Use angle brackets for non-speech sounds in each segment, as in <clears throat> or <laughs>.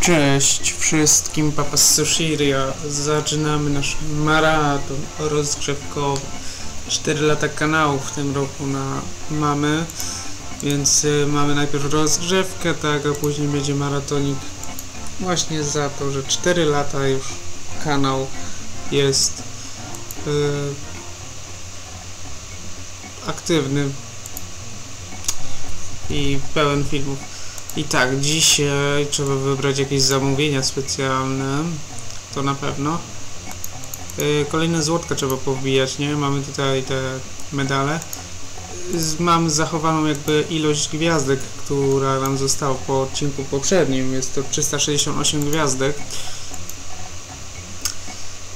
Cześć wszystkim, Papa Sushiria. Zaczynamy nasz maraton rozgrzewkowy. 4 lata kanału w tym roku na mamy, więc y, mamy najpierw rozgrzewkę, tak, a później będzie maratonik właśnie za to, że 4 lata już kanał jest y, aktywny i pełen filmów. I tak, dzisiaj trzeba wybrać jakieś zamówienia specjalne, to na pewno. Yy, kolejne złotka trzeba powbijać, nie? Mamy tutaj te medale. Mam zachowaną jakby ilość gwiazdek, która nam została po odcinku poprzednim. Jest to 368 gwiazdek.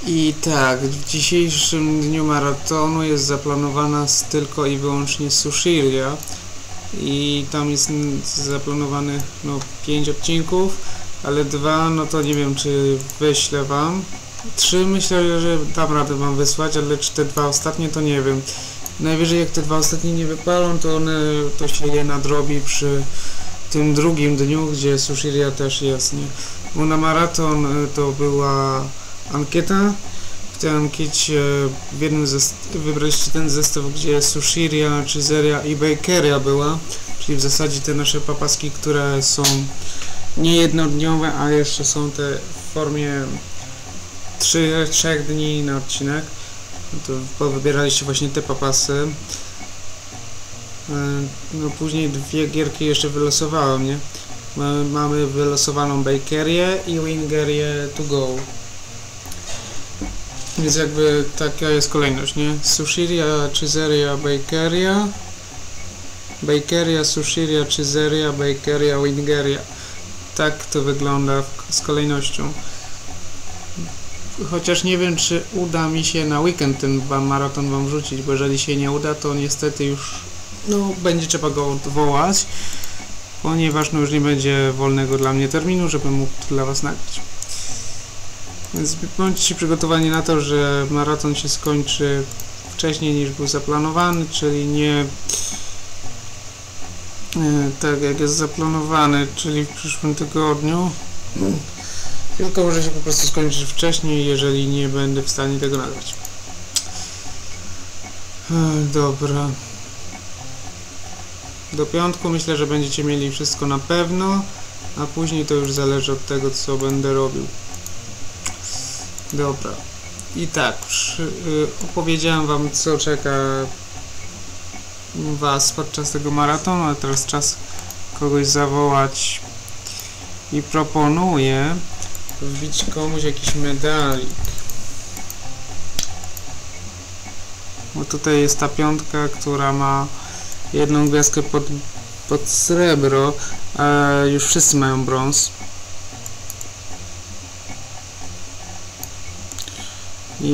I tak, w dzisiejszym dniu maratonu jest zaplanowana tylko i wyłącznie Sushiria i tam jest zaplanowane no 5 odcinków, ale dwa no to nie wiem czy wyślę wam. Trzy myślę, że dam radę wam wysłać, ale czy te dwa ostatnie to nie wiem. Najwyżej jak te dwa ostatnie nie wypalą, to one to się je nadrobi przy tym drugim dniu, gdzie Sushiria też jest, nie? Bo na maraton y, to była ankieta, tej ankiecie w jednym wybraliście ten zestaw, gdzie Sushiria, Chizeria i Bakeria była, czyli w zasadzie te nasze papaski, które są nie jednodniowe, a jeszcze są te w formie 3-3 dni na odcinek. No to wybieraliście właśnie te papasy. E, no później dwie gierki jeszcze wylosowałem, nie? Mamy wylosowaną Bakerię i Wingerię to go. Więc jakby taka jest kolejność, nie? Sushiria, Chizeria, Bakeria. Bakeria, Sushiria, Chizeria, Bakeria, Wingeria. Tak to wygląda z kolejnością. Chociaż nie wiem, czy uda mi się na weekend ten maraton wam wrzucić, bo jeżeli się nie uda, to niestety już no, będzie trzeba go odwołać, ponieważ no, już nie będzie wolnego dla mnie terminu, żebym mógł dla was nagrać. Więc bądźcie przygotowani na to, że maraton się skończy wcześniej niż był zaplanowany, czyli nie e, tak jak jest zaplanowany, czyli w przyszłym tygodniu. Tylko może się po prostu skończyć wcześniej, jeżeli nie będę w stanie tego nagrać. E, dobra. Do piątku myślę, że będziecie mieli wszystko na pewno, a później to już zależy od tego, co będę robił. Dobra. I tak, przy, y, opowiedziałem wam co czeka was podczas tego maratonu, a teraz czas kogoś zawołać i proponuję wbić komuś jakiś medalik. Bo tutaj jest ta piątka, która ma jedną gwiazdkę pod, pod srebro, a już wszyscy mają brąz.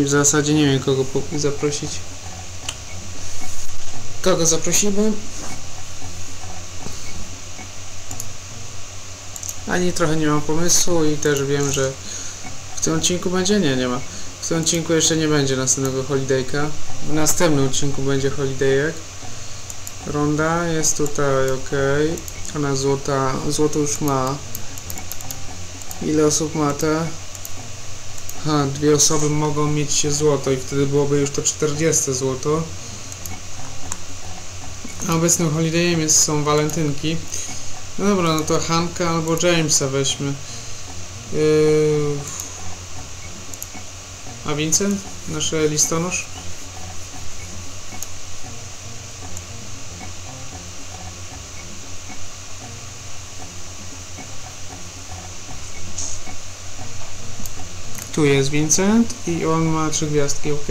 W zasadzie nie wiem kogo zaprosić. Kogo zaprosimy? Ani trochę nie mam pomysłu i też wiem, że w tym odcinku będzie? Nie, nie ma. W tym odcinku jeszcze nie będzie następnego holidayka. W następnym odcinku będzie holidayek. Ronda jest tutaj, ok. Ona złota, złoto już ma. Ile osób ma ta? Ha, dwie osoby mogą mieć złoto i wtedy byłoby już to 40 złoto. A obecnym holidayem jest, są walentynki. No dobra, no to Hanka albo Jamesa weźmy. Yy... A Vincent? Nasz listonosz? Tu jest Vincent i on ma trzy gwiazdki, ok.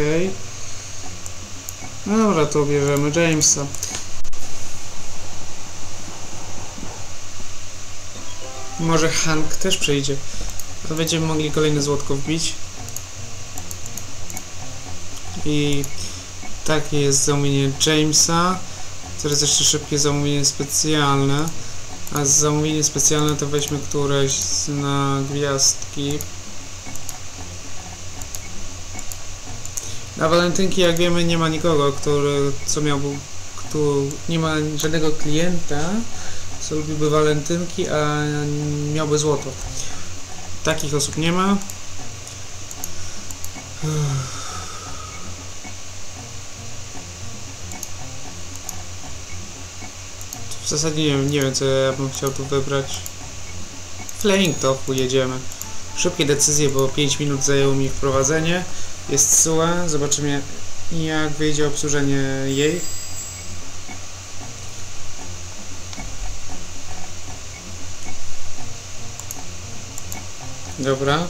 No dobra, to bierzemy Jamesa. Może Hank też przyjdzie. To będziemy mogli kolejne złotko wbić. I takie jest zamówienie Jamesa. Teraz jeszcze szybkie zamówienie specjalne. A zamówienie specjalne to weźmy któreś na gwiazdki. Na walentynki, jak wiemy, nie ma nikogo, który, co miałby, kto, nie ma żadnego klienta, co lubiłby walentynki, a miałby złoto. Takich osób nie ma. W zasadzie nie wiem, nie wiem co ja bym chciał tu wybrać. Flaming Tofu jedziemy. Szybkie decyzje, bo 5 minut zajęło mi wprowadzenie. Jest SUA, zobaczymy jak wyjdzie obsłużenie jej. Dobra.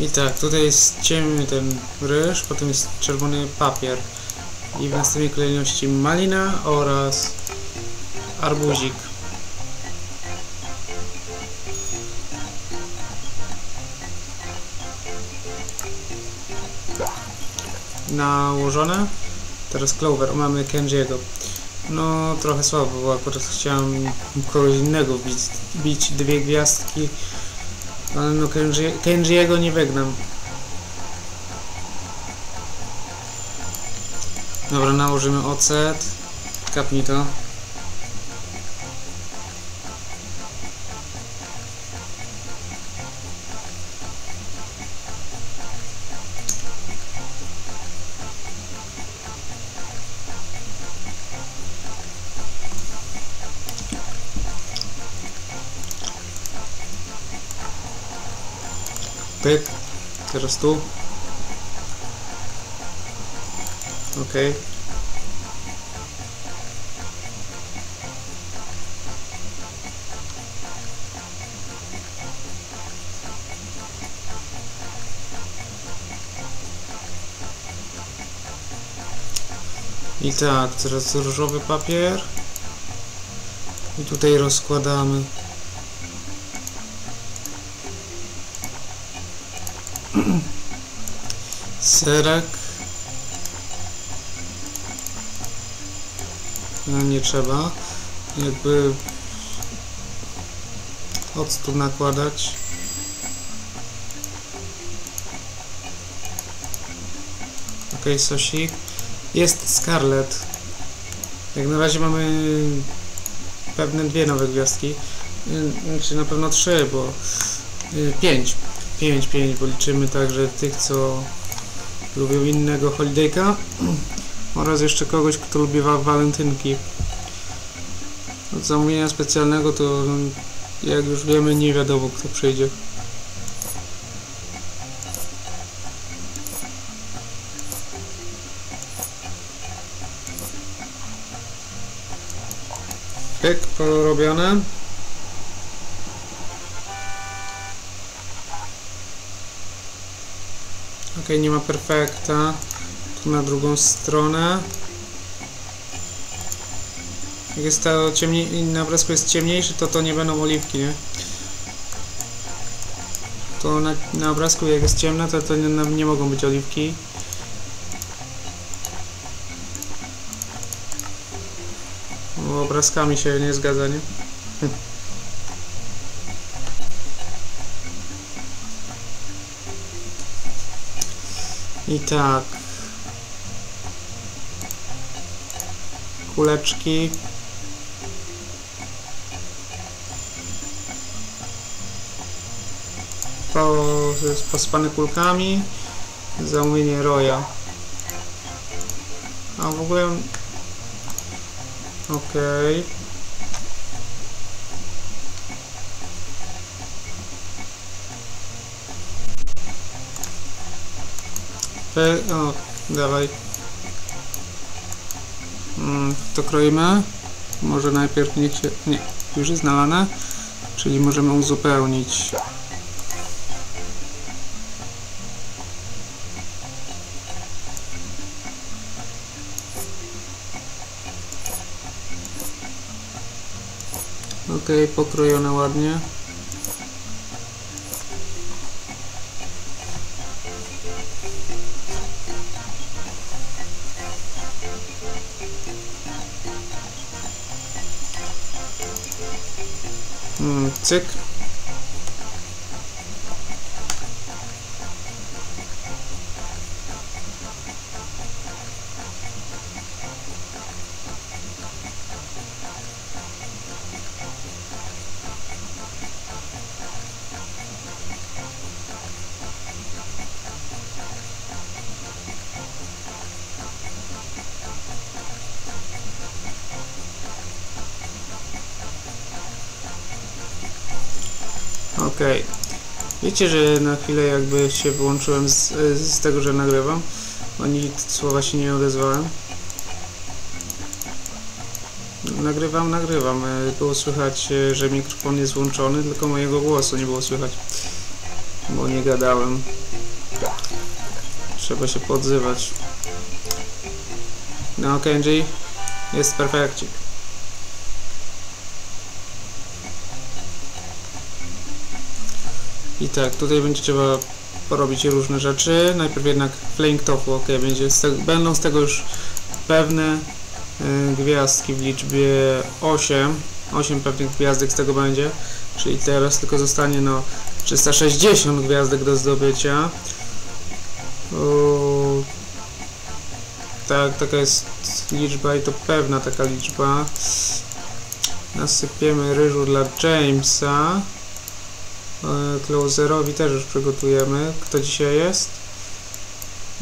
I tak, tutaj jest ciemny ten ryż, potem jest czerwony papier i w następnej kolejności malina oraz arbuzik. Nałożone. Teraz Clover, mamy Kenjiego. No, trochę słabo, bo akurat chciałem kogoś innego bić, bić dwie gwiazdki. Ale no Kenji, Kenjiego nie wygnam. Dobra, nałożymy ocet. Kapnij to. Teraz tu. Okej. I tak, teraz różowy papier. I tutaj rozkładamy. Serek. No, nie trzeba. Jakby octu nakładać. Ok, sosik. Jest Scarlet. Jak na razie mamy pewne dwie nowe gwiazdki. Znaczy na pewno trzy, bo y, pięć. Pięć, pięć, bo liczymy także tych, co lubią innego holidayka <clears throat> oraz jeszcze kogoś, kto lubi wa walentynki. Od zamówienia specjalnego to jak już wiemy nie wiadomo kto przyjdzie. Pyk, porobione. Ok, nie ma perfekta. Tu na drugą stronę. Jak jest to ciemniej, na obrazku jest ciemniejszy, to to nie będą oliwki, nie? To na, na obrazku jak jest ciemne, to to nie, nie mogą być oliwki. Obrazkami się nie zgadza, nie? <laughs> I tak. Kuleczki. Po, pospane kulkami. Zamówienie roja. A w ogóle... Okej. Okay. Pe o. Mm, to kroimy. Może najpierw niech się... Nie, już jest nalane. Czyli możemy uzupełnić. Ok, pokrojone ładnie. Cyk. Wiecie, że na chwilę jakby się wyłączyłem z, z tego, że nagrywam. Ani słowa się nie odezwałem. Nagrywam, nagrywam. E, Było słychać, e, że mikrofon jest włączony, tylko mojego głosu nie było słychać. Bo nie gadałem. Trzeba się podzywać. No, Kenji, jest perfekcik. I tak, tutaj będzie trzeba porobić różne rzeczy. Najpierw jednak flank tofu, ok, będzie z będą z tego już pewne y, gwiazdki w liczbie 8. 8 pewnych gwiazdek z tego będzie. Czyli teraz tylko zostanie no 360 gwiazdek do zdobycia. O, tak, taka jest liczba i to pewna taka liczba. Nasypiemy ryżu dla Jamesa. E, Closerowi też już przygotujemy. Kto dzisiaj jest?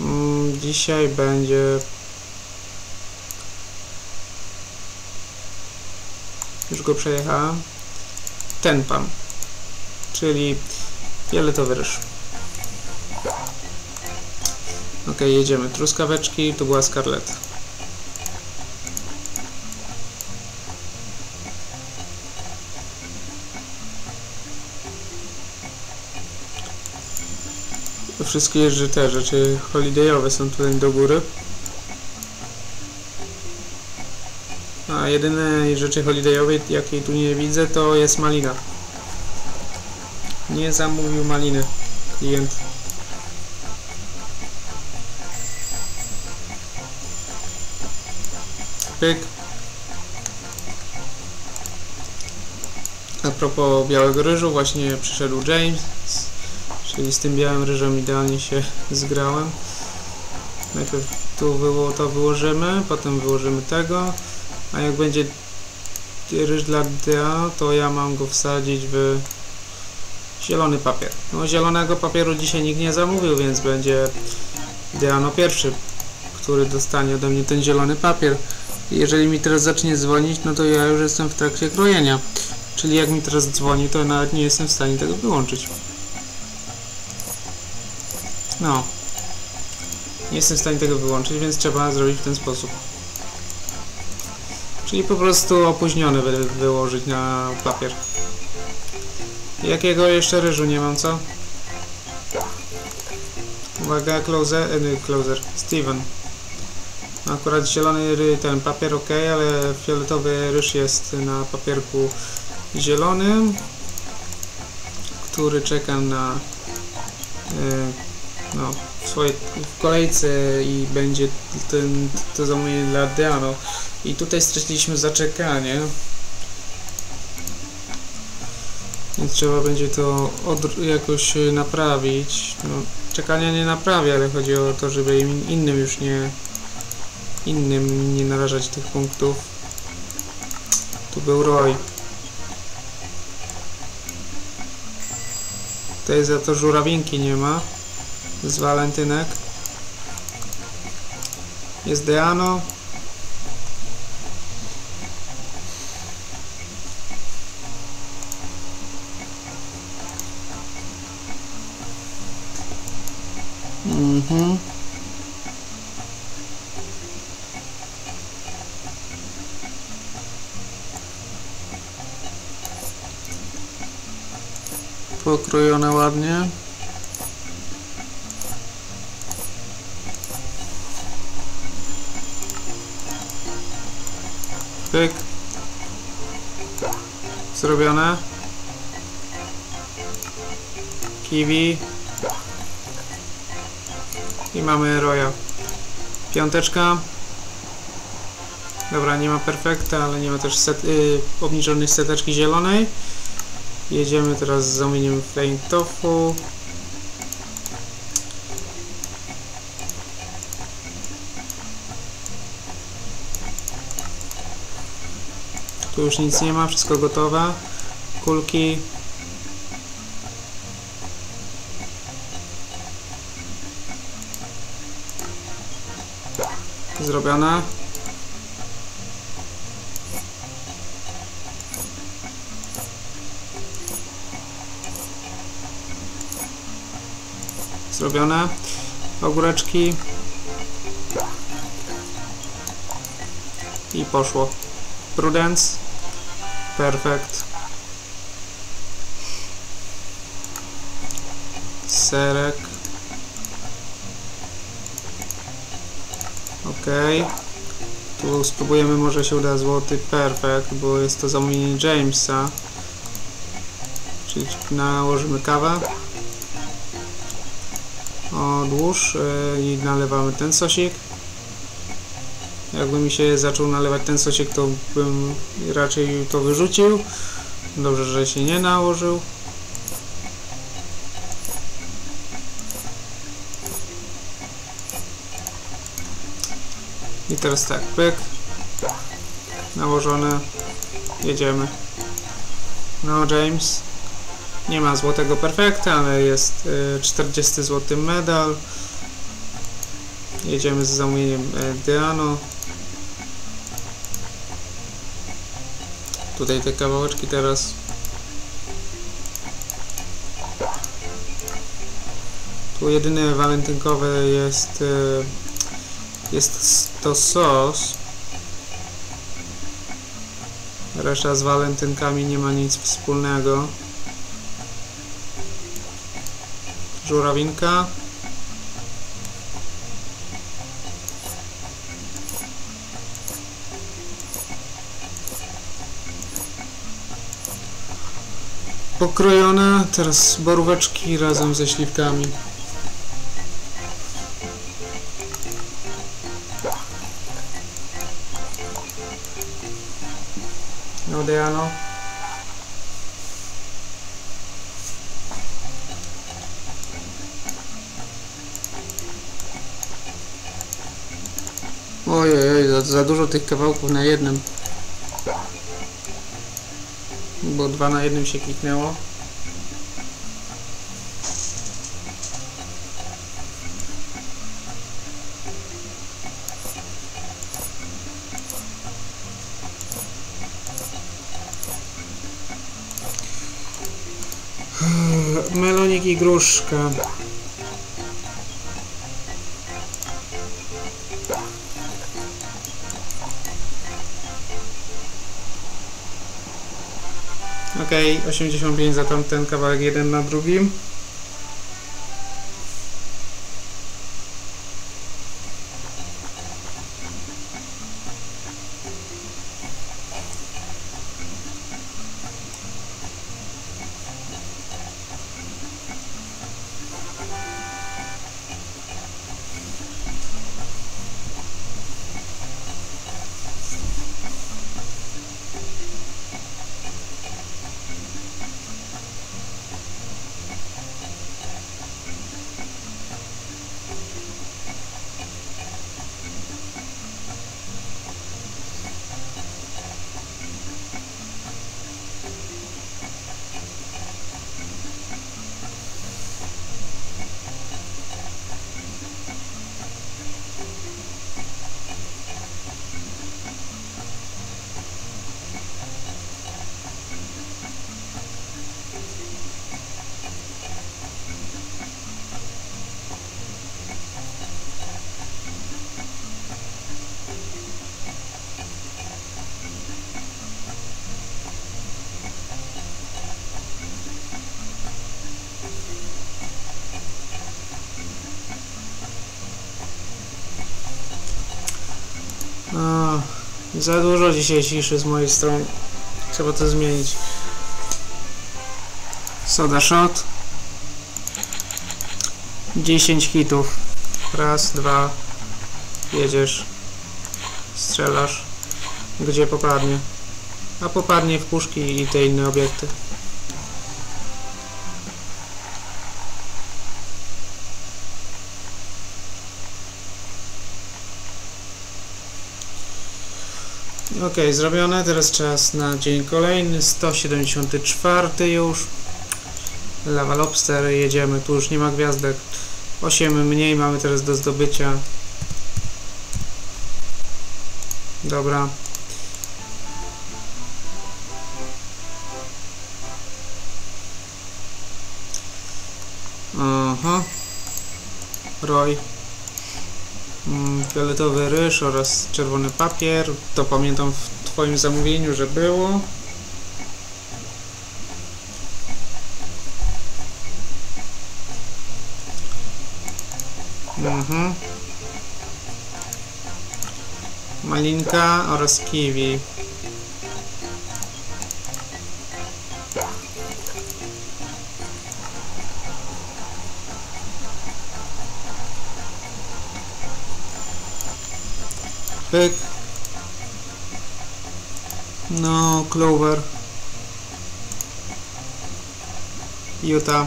Mm, dzisiaj będzie... Już go przejechałem. Ten pan. Czyli fioletowy ryż. Ok, jedziemy. Truskaweczki, tu była Scarlett. Wszystkie jeszcze te rzeczy holidayowe są tutaj do góry. A jedyne rzeczy holidayowej, jakiej tu nie widzę, to jest malina. Nie zamówił maliny klient. Pyk. A propos białego ryżu, właśnie przyszedł James. Czyli z tym białym ryżem idealnie się zgrałem. Najpierw tu było, to wyłożymy, potem wyłożymy tego, a jak będzie ryż dla DA, to ja mam go wsadzić w zielony papier. No zielonego papieru dzisiaj nikt nie zamówił, więc będzie Deano pierwszy, który dostanie ode mnie ten zielony papier. Jeżeli mi teraz zacznie dzwonić, no to ja już jestem w trakcie krojenia. Czyli jak mi teraz dzwoni, to nawet nie jestem w stanie tego wyłączyć. No. Nie jestem w stanie tego wyłączyć, więc trzeba zrobić w ten sposób. Czyli po prostu opóźniony wy wyłożyć na papier. Jakiego jeszcze ryżu nie mam, co? Uwaga, closer, e, closer, Steven. Akurat zielony ten papier ok, ale fioletowy ryż jest na papierku zielonym, który czeka na e, no, w swojej w kolejce i będzie ten, to zamówienie dla Deano. I tutaj straciliśmy zaczekanie. Więc trzeba będzie to jakoś naprawić. No, czekania nie naprawia, ale chodzi o to, żeby innym już nie innym nie narażać tych punktów. Tu był Roy. Tutaj za to żurawinki nie ma z walentynek. Jest Deano. Mhm. Pokrojone ładnie. Pyk. Zrobione. Kiwi. I mamy roja. Piąteczka. Dobra, nie ma perfekta, ale nie ma też set, yy, obniżonej seteczki zielonej. Jedziemy teraz z zamówieniem plain tofu. Tu już nic nie ma, wszystko gotowe. Kulki. Zrobione. Zrobione. Ogóreczki. I poszło. Prudence. Perfekt. Serek. Ok. Tu spróbujemy, może się uda złoty perfekt, bo jest to zamówienie Jamesa. Czyli nałożymy kawę. Odłóż yy, i nalewamy ten sosik. Jakby mi się zaczął nalewać ten sosik, to bym raczej to wyrzucił. Dobrze, że się nie nałożył. I teraz tak, pyk. Nałożone. Jedziemy. No, James. Nie ma złotego perfekta, ale jest y, 40 zł medal. Jedziemy z zamówieniem y, Diano. Tutaj te kawałeczki teraz. Tu jedyne walentynkowe jest y, jest to sos. Reszta z walentynkami nie ma nic wspólnego. Żurawinka. Pokrojone, teraz boróweczki razem ze śliwkami. No Diano. Ojej, za, za dużo tych kawałków na jednym. Bo dwa na jednym się kliknęło. Melonik i gruszka. Okej, 85 za tamten kawałek jeden na drugim. Za dużo dzisiaj ciszy z mojej strony. Trzeba to zmienić. Soda shot. 10 hitów. Raz, dwa. Jedziesz. Strzelasz. Gdzie popadnie. A popadnie w puszki i te inne obiekty. Zrobione. Teraz czas na dzień kolejny, 174 już. Lava Lobster, jedziemy. Tu już nie ma gwiazdek. 8 mniej mamy teraz do zdobycia. Dobra. Aha. Roy. Fioletowy ryż oraz czerwony papier. To pamiętam w Twoim zamówieniu, że było. Mhm. Malinka oraz kiwi. Pyk. No, Clover. Utah.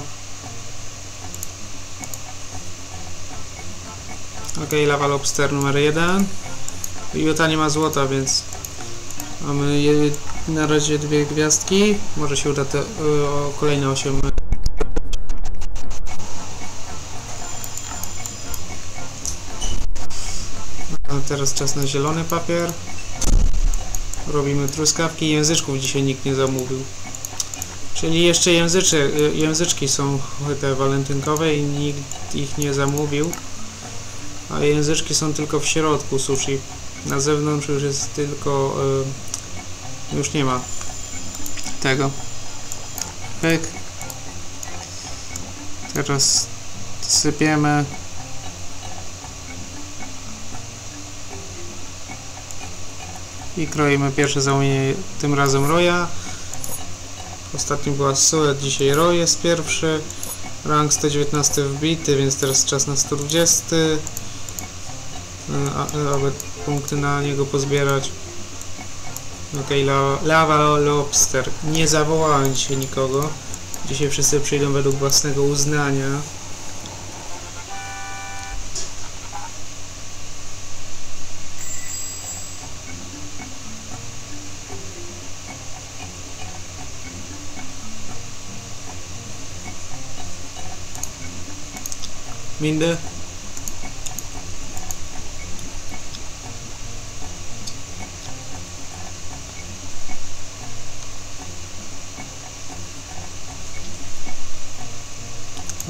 Ok, Lava Lobster numer jeden. Utah nie ma złota, więc mamy na razie dwie gwiazdki. Może się uda te, y, o kolejne 8 teraz czas na zielony papier. Robimy truskawki. Języczków dzisiaj nikt nie zamówił. Czyli jeszcze języczy, y, języczki są te walentynkowe i nikt ich nie zamówił. A języczki są tylko w środku sushi. Na zewnątrz już jest tylko... Y, już nie ma tego. Pyk. Teraz sypiemy. I kroimy pierwsze zamówienie tym razem roja. Ostatnio była Suet, dzisiaj Roy jest pierwszy. Rank 119 wbity, więc teraz czas na 120. Y, a- Aby punkty na niego pozbierać. Ok, la, Lava Lobster. Nie zawołałem dzisiaj nikogo. Dzisiaj wszyscy przyjdą według własnego uznania. Mindy?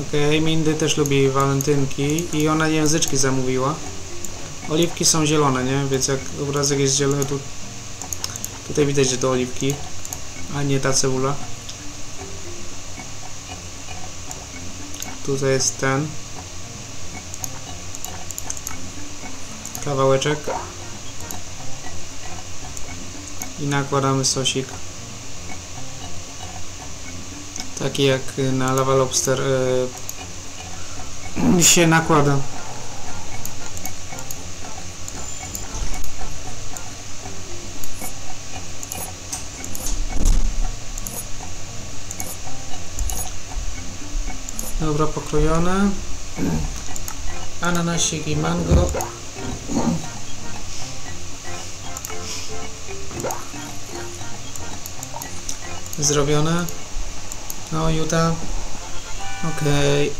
Okej, Mindy też lubi walentynki i ona języczki zamówiła. Oliwki są zielone, nie? Więc jak obrazek jest zielony, to tutaj widać, że to oliwki, a nie ta cebula. Tutaj jest ten kawałeczek i nakładamy sosik. Taki jak na Lava Lobster yy, <clears throat> się nakłada. Dobra, pokrojone. Ananasik i mango. Zrobione. No, Utah. Okej.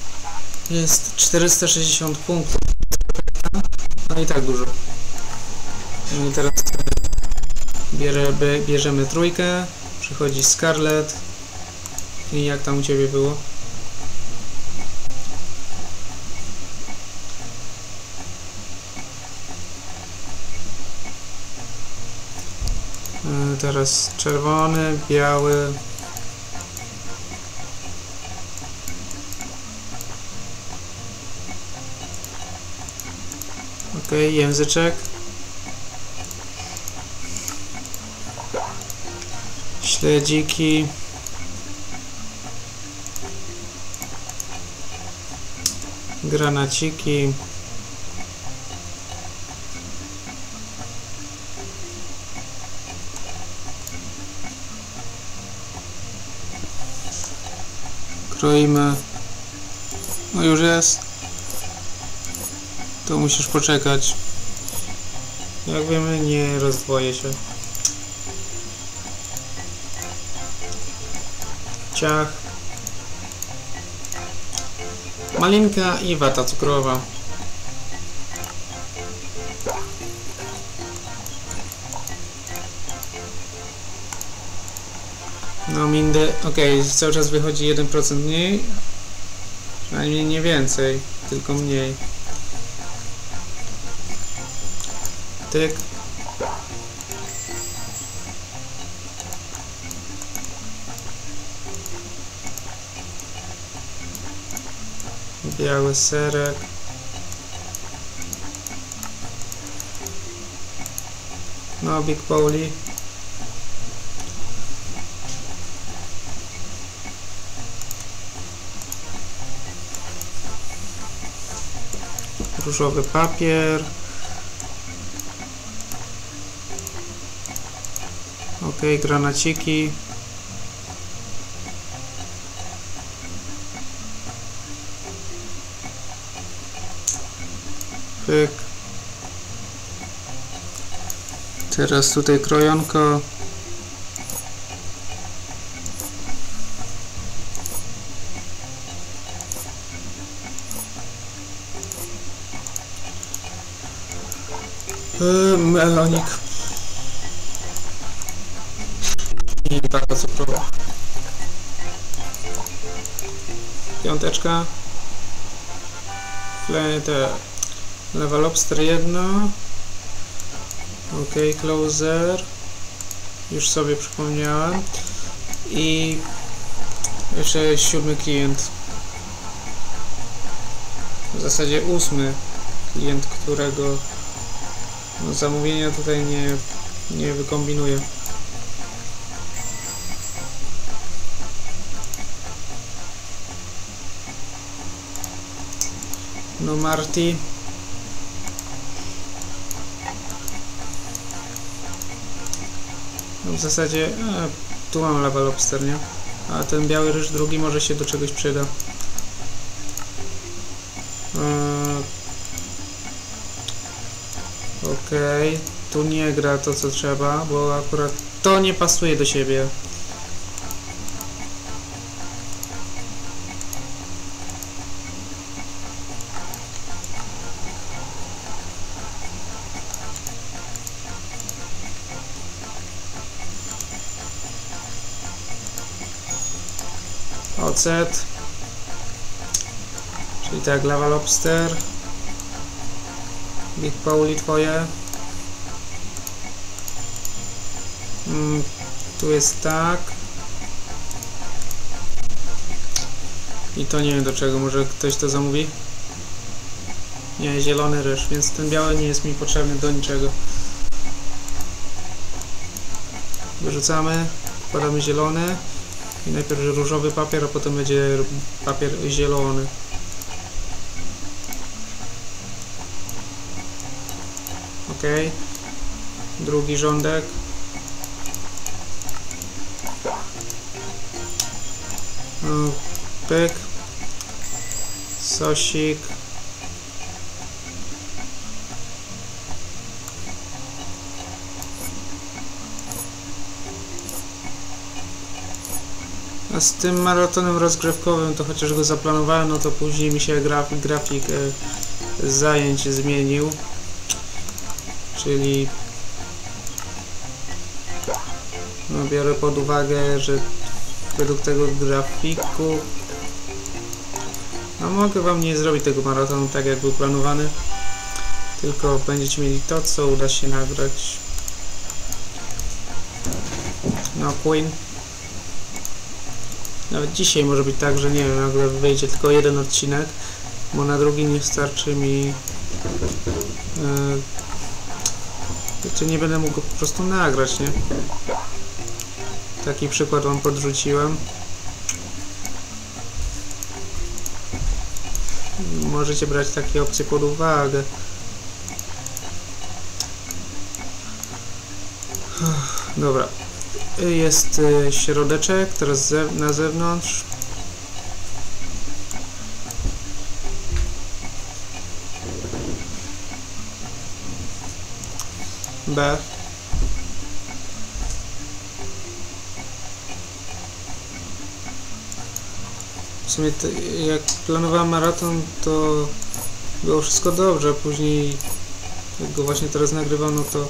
<clears throat> Jest 460 punktów. No i tak dużo. No i teraz bierze, bierzemy trójkę. Przychodzi Scarlet. I jak tam u Ciebie było? E, Teraz czerwony, biały. Ok, języczek. Śledziki. Granaciki. Kroimy. No już jest. To musisz poczekać. Jak wiemy, nie rozdwoję się. Ciach. Malinka i wata cukrowa. Okej, cały czas wychodzi 1% mniej, przynajmniej nie więcej, tylko mniej. Tyk. Biały serek. No, Big Pauli. Różowy papier. Ok, granaciki. Pyk. Teraz tutaj krojonko. Yy, melonik. I taka cukrowa. Piąteczka. Fle- te Lewa lobster jedno. Ok, closer. Już sobie przypomniałem. I jeszcze siódmy klient. W zasadzie ósmy klient, którego no, zamówienia tutaj nie, nie wykombinuję. No Marty. No w zasadzie e, tu mam level lobster, nie? A ten biały ryż drugi może się do czegoś przyda. Tu nie gra to co trzeba, bo akurat to nie pasuje do siebie. Ocet. Czyli tak, lava lobster. Big Pauli twoje. Tu jest tak. I to nie wiem do czego, może ktoś to zamówi? Nie, zielony ryż, więc ten biały nie jest mi potrzebny do niczego. Wyrzucamy, wkładamy zielony. I najpierw różowy papier, a potem będzie papier zielony. Ok. Drugi rządek. Pyk. Sosik. A z tym maratonem rozgrywkowym, to chociaż go zaplanowałem, no to później mi się grafik, grafik e, zajęć zmienił. Czyli no, biorę pod uwagę, że według tego grafiku no mogę wam nie zrobić tego maratonu tak jak był planowany tylko będziecie mieli to co uda się nagrać no Queen nawet dzisiaj może być tak, że nie wiem, nagle wyjdzie tylko jeden odcinek, bo na drugi nie starczy mi. Yy, nie będę mógł po prostu nagrać, nie? Taki przykład wam podrzuciłem. Możecie brać takie opcje pod uwagę. Dobra, jest y, środeczek, teraz na zewnątrz. B. sumie to, jak planowałem maraton, to było wszystko dobrze, a później jak go właśnie teraz nagrywam, no to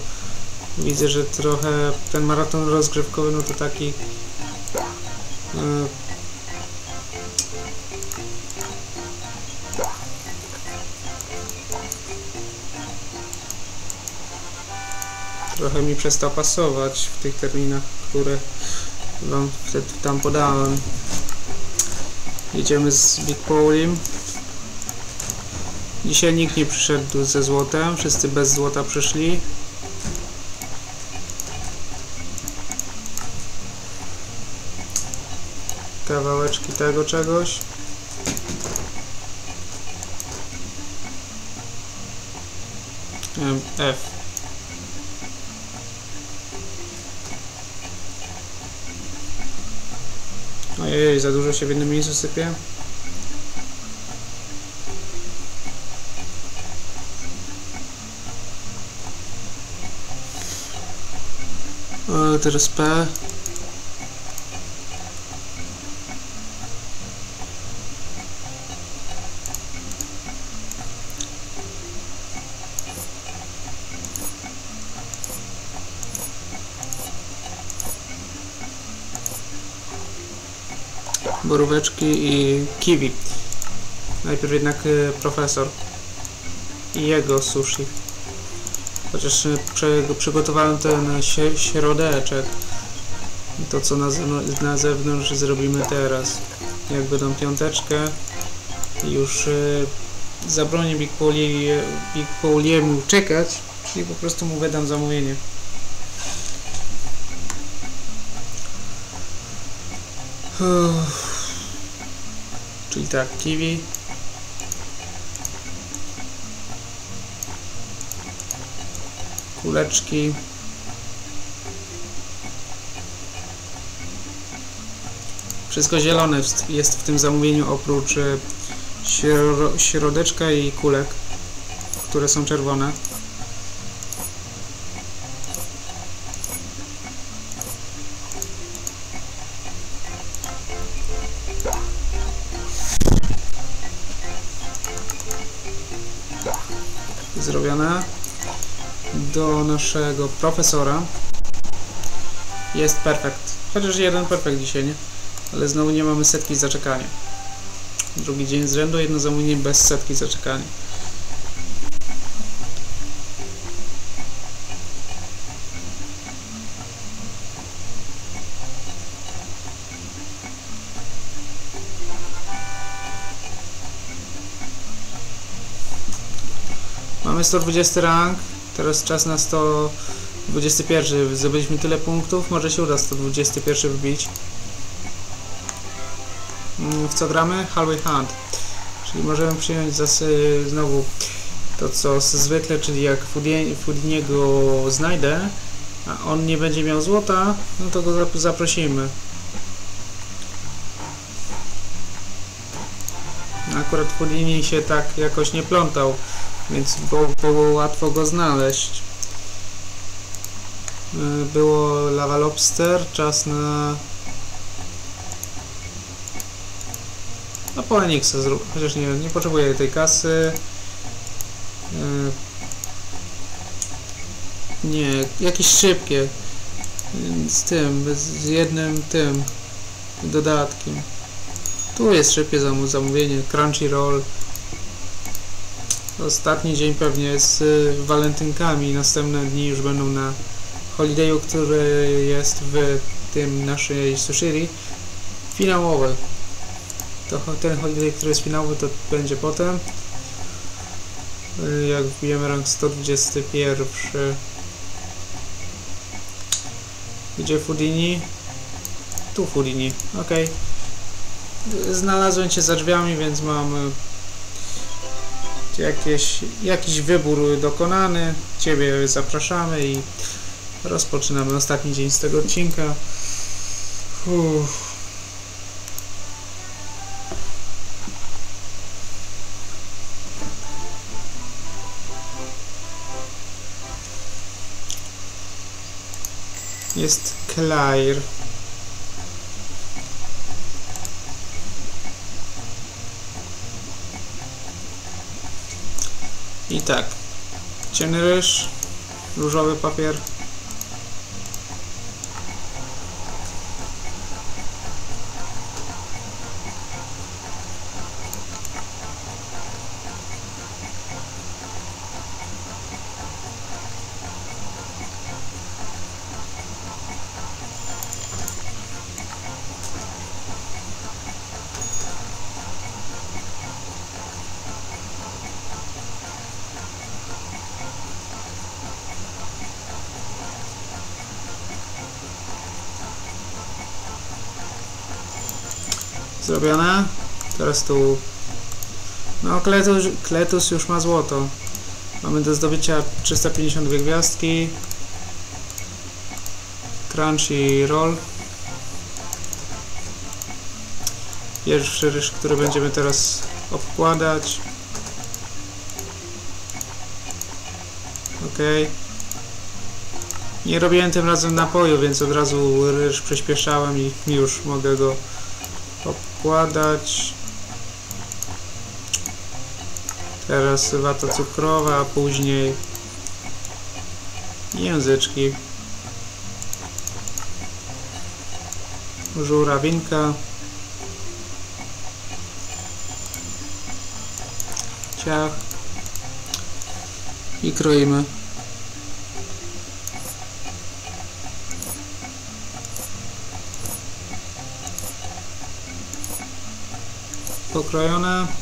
widzę, że trochę ten maraton rozgrzewkowy, no to taki e, trochę mi przestał pasować w tych terminach, które wam wtedy tam podałem. Jedziemy z Big Paulim. Dzisiaj nikt nie przyszedł ze złotem, wszyscy bez złota przyszli. Kawałeczki tego czegoś. Ojej, za dużo się w jednym miejscu sypie. O, teraz P. boróweczki i kiwi. Najpierw jednak e, profesor i jego sushi. Chociaż e, prze, przygotowałem ten sie- środeczek. To co na, na zewnątrz zrobimy teraz. Jakby tą piąteczkę już e, zabronię Big, Big Pauliemu czekać, czyli po prostu mu wydam zamówienie. Uff. Tak, kiwi. Kuleczki. Wszystko zielone jest- w tym zamówieniu oprócz e, śro- środeczka i kulek, które są czerwone. Naszego profesora. Jest perfekt. Chociaż jeden perfekt dzisiaj, nie? ale znowu nie mamy setki zaczekania. Drugi dzień z rzędu jedno zamówienie bez setki zaczekania. Mamy 120 rank, teraz czas na 121. Zdobyliśmy tyle punktów, może się uda 121 wbić. Mm, W co gramy? Hallway Hunt. Czyli możemy przyjąć zasy znowu to co zwykle, czyli jak Foodiniego znajdę, a on nie będzie miał złota, no to go zap- zaprosimy. Akurat Foodini się tak jakoś nie plątał więc było, łatwo go znaleźć. Y, Było Lava Lobster, czas na... No po Enixa zrób, chociaż nie, nie potrzebuję tej kasy. Y, Nie, jakieś szybkie. Y, Z tym, z jednym tym dodatkiem. Tu jest szybkie zam- zamówienie, Crunchyroll. Ostatni dzień pewnie z y, walentynkami, następne dni już będą na holidayu, który jest w tym naszej sushiri finałowy. To ten holiday, który jest finałowy, to będzie potem. Y, Jak wbijemy rank 121. Gdzie Foodini? Tu Foodini, ok. Znalazłem cię za drzwiami, więc mam y, jakieś, jakiś wybór dokonany. Ciebie zapraszamy i rozpoczynamy ostatni dzień z tego odcinka. Uff. jest clear. I tak, ciemny ryż, różowy papier, zrobione. Teraz tu... No, Kletus, Kletus już ma złoto. Mamy do zdobycia 352 gwiazdki. Crunchy Roll. Pierwszy ryż, który będziemy teraz obkładać. Ok. Nie robiłem tym razem napoju, więc od razu ryż przyspieszałem i już mogę go obkładać. Teraz wata cukrowa, a później języczki. Żurawinka. Ciach. I kroimy. Pokrojone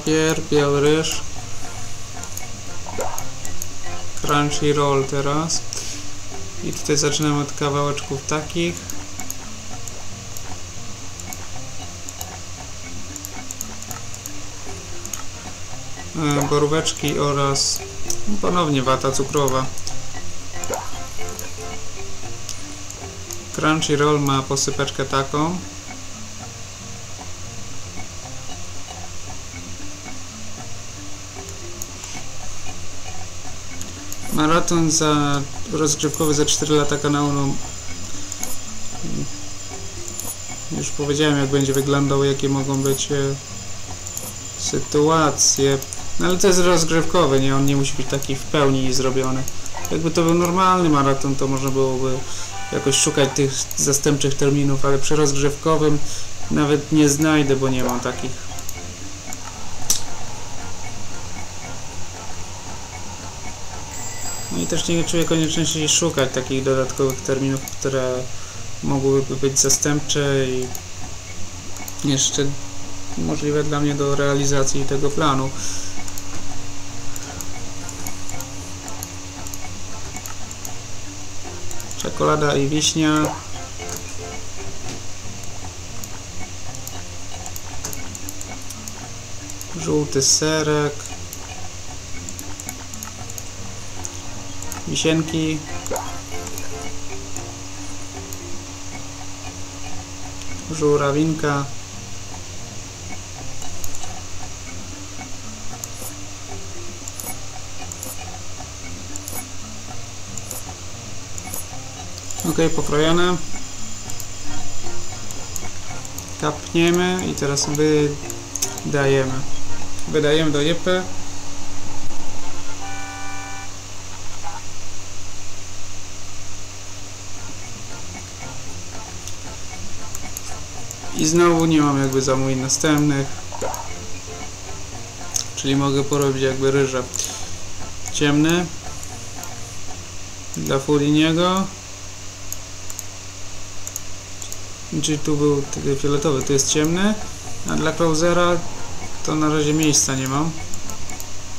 papier, biały ryż crunchy roll teraz. I tutaj zaczynamy od kawałeczków takich. E, boróweczki oraz ponownie wata cukrowa. Crunchy roll ma posypeczkę taką Maraton za rozgrzewkowy za 4 lata kanału, no już powiedziałem jak będzie wyglądał, jakie mogą być e, sytuacje. No ale to jest rozgrzewkowy, nie? On nie musi być taki w pełni zrobiony. Jakby to był normalny maraton, to można byłoby jakoś szukać tych zastępczych terminów, ale przy rozgrzewkowym nawet nie znajdę, bo nie mam takich. Też nie czuję konieczności szukać takich dodatkowych terminów, które mogłyby być zastępcze i jeszcze możliwe dla mnie do realizacji tego planu. Czekolada i wiśnia. Żółty serek. Wisienki żurawinka. Ok, pokrojone. Kapniemy i teraz wydajemy. Wydajemy do jepy I znowu nie mam jakby zamówień następnych. Czyli mogę porobić jakby ryże. Ciemny. Dla Fuliniego. Czyli tu był fioletowy, tu jest ciemny. A dla Klausera to na razie miejsca nie mam.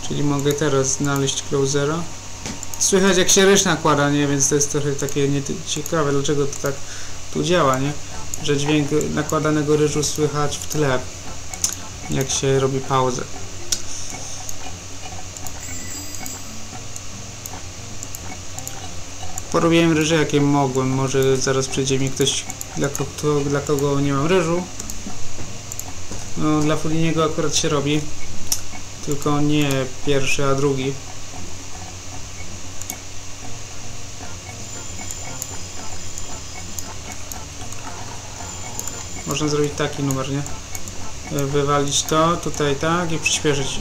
Czyli mogę teraz znaleźć Klausera. słychać jak się ryż nakłada, nie? Więc to jest trochę takie nie, ciekawe, dlaczego to tak tu działa, nie? Że dźwięk nakładanego ryżu słychać w tle, jak się robi pauzę. Porobiłem ryże jakie mogłem, może zaraz przyjdzie mi ktoś, dla, kogo, dla kogo nie mam ryżu. No, dla Fuliniego akurat się robi, tylko nie pierwszy, a drugi. Można zrobić taki numer, nie? Wywalić to, tutaj tak i przyspieszyć.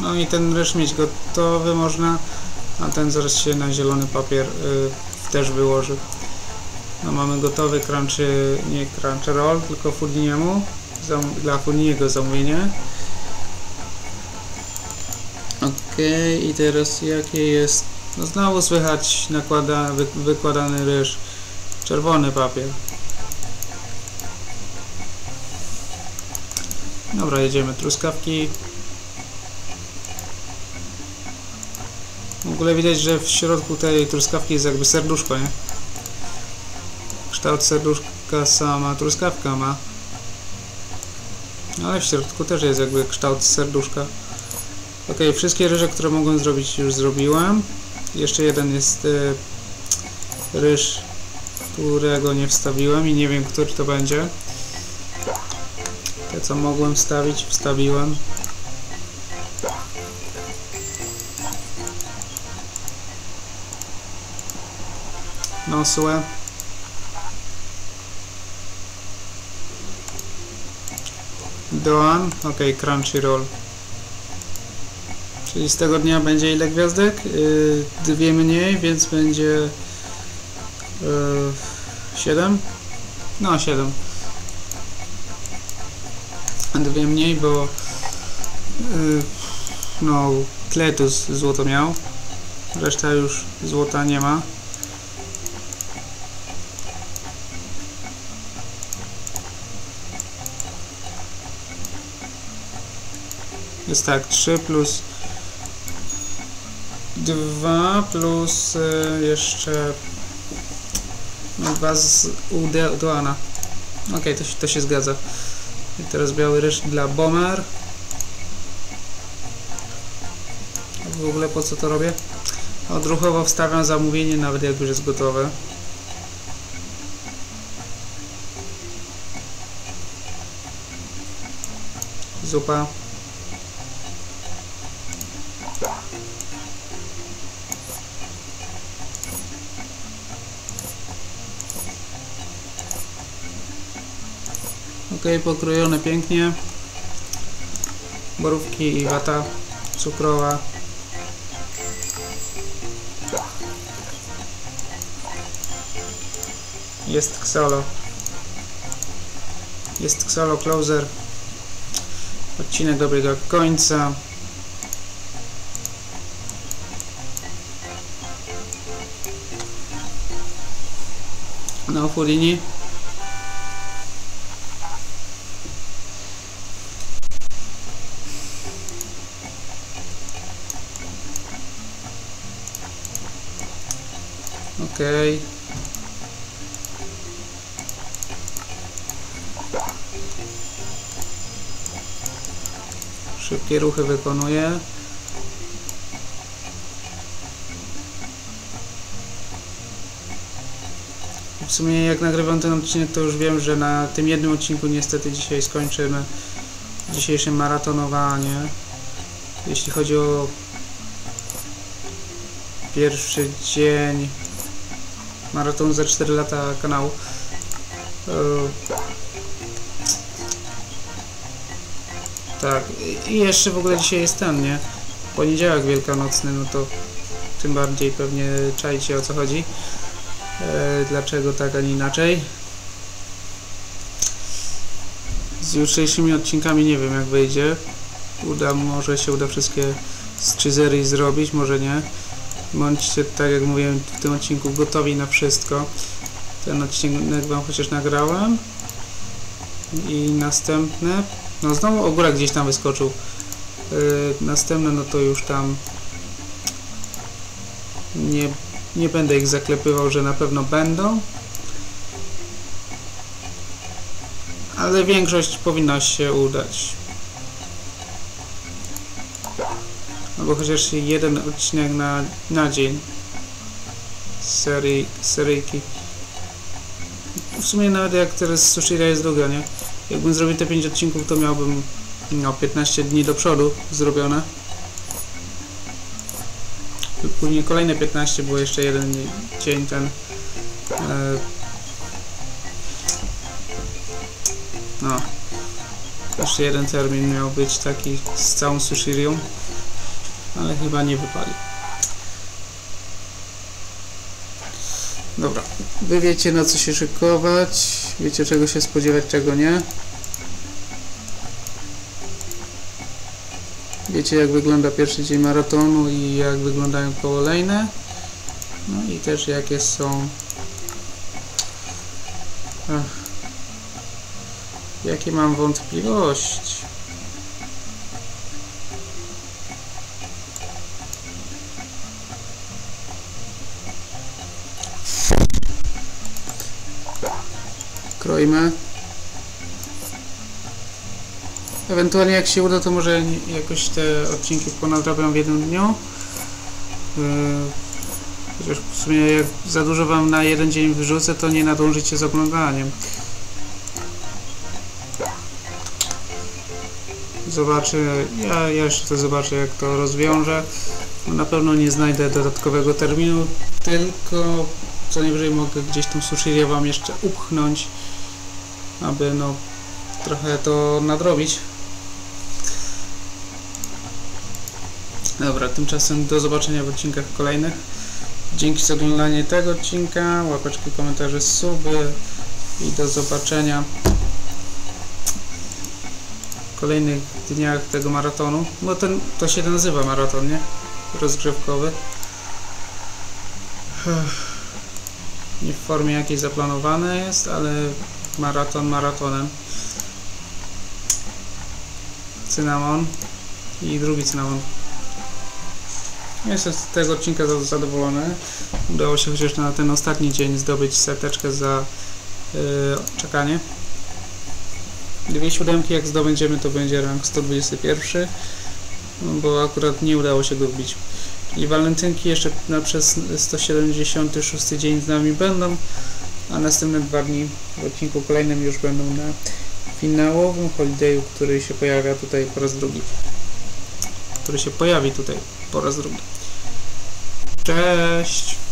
No i ten ryż mieć gotowy można, a ten zaraz się na zielony papier y, też wyłoży. No mamy gotowy crunchy, nie crunchy roll, tylko Foodiniemu, dla Foodiniego zamówienie. Ok, i teraz jakie jest, no znowu słychać nakłada, wy, wykładany ryż, czerwony papier. Dobra, jedziemy truskawki. W ogóle widać, że w środku tej truskawki jest jakby serduszko, nie? Kształt serduszka sama truskawka ma. Ale w środku też jest jakby kształt serduszka. Ok, wszystkie ryże, które mogłem zrobić już zrobiłem. Jeszcze jeden jest y, ryż, którego nie wstawiłem i nie wiem, który to będzie. Te, co mogłem wstawić, wstawiłem. Nosłe. Doan, ok, Crunchyroll. Czyli z tego dnia będzie ile gwiazdek? Yy, dwie mniej, więc będzie yy, 7? No 7. Dwie mniej, bo yy, no Kletus złoto miał. Reszta już złota nie ma. Jest tak, 3 plus 2 plus y, jeszcze no, 2 z Udeana. Ok, to, to się zgadza. I teraz biały ryż dla Bomber. W ogóle po co to robię? Odruchowo wstawiam zamówienie, nawet jak już jest gotowe. Zupa. Pokrojone pięknie. Borówki i wata cukrowa. Jest Xolo. Jest Xolo Closer. Odcinek dobiega końca. No, Fulini. Okej. Okay. Szybkie ruchy wykonuję. W sumie jak nagrywam ten odcinek to już wiem, że na tym jednym odcinku niestety dzisiaj skończymy dzisiejsze maratonowanie. Jeśli chodzi o pierwszy dzień maratonu za 4 lata kanału. E, tak, i jeszcze w ogóle dzisiaj jest ten, nie? Poniedziałek wielkanocny, no to tym bardziej pewnie czajcie o co chodzi. E, dlaczego tak, a nie inaczej. Z jutrzejszymi odcinkami nie wiem jak wyjdzie. Uda, może się uda wszystkie z 3 serii zrobić, może nie. Bądźcie, tak jak mówiłem w tym odcinku, gotowi na wszystko. Ten odcinek Wam chociaż nagrałem. i następne, no znowu ogórek gdzieś tam wyskoczył. Yy, następne, no to już tam nie, nie będę ich zaklepywał, że na pewno będą. Ale większość powinna się udać. Albo chociaż jeden odcinek na, na dzień serii, seryjki. W sumie nawet jak teraz Sushira jest druga, nie? Jakbym zrobił te 5 odcinków, to miałbym no, 15 dni do przodu zrobione. Później kolejne 15, było jeszcze jeden dzień ten. E, no. Jeszcze jeden termin miał być taki z całą Sushirią. Ale chyba nie wypali. Dobra, wy wiecie na co się szykować, wiecie czego się spodziewać, czego nie. Wiecie jak wygląda pierwszy dzień maratonu i jak wyglądają kolejne. No i też jakie są... Ach. Jakie mam wątpliwości. Kroimy. Ewentualnie jak się uda, to może jakoś te odcinki ponadrabiam w jednym dniu. Yy, Chociaż w sumie jak za dużo wam na jeden dzień wyrzucę, to nie nadążycie z oglądaniem. Zobaczę, ja, jeszcze to zobaczę jak to rozwiążę. Na pewno nie znajdę dodatkowego terminu, tylko co najwyżej mogę gdzieś tą sushirię wam jeszcze upchnąć, aby no trochę to nadrobić. Dobra, tymczasem do zobaczenia w odcinkach kolejnych. Dzięki za oglądanie tego odcinka, łapeczki, komentarze, suby i do zobaczenia w kolejnych dniach tego maratonu, bo ten, to się nazywa maraton, nie? Rozgrzewkowy. Nie w formie jakiej zaplanowane jest, ale maraton maratonem. Cynamon i drugi cynamon. Jestem z tego odcinka za- zadowolony. Udało się chociaż na ten ostatni dzień zdobyć seteczkę za yy, czekanie. Dwie siódemki jak zdobędziemy to będzie rank 121 no bo akurat nie udało się go wbić. Czyli walentynki jeszcze na przez 176 dzień z nami będą, a następne dwa dni w odcinku kolejnym już będą na finałowym holidayu, który się pojawia tutaj po raz drugi. Który się pojawi tutaj po raz drugi. Cześć!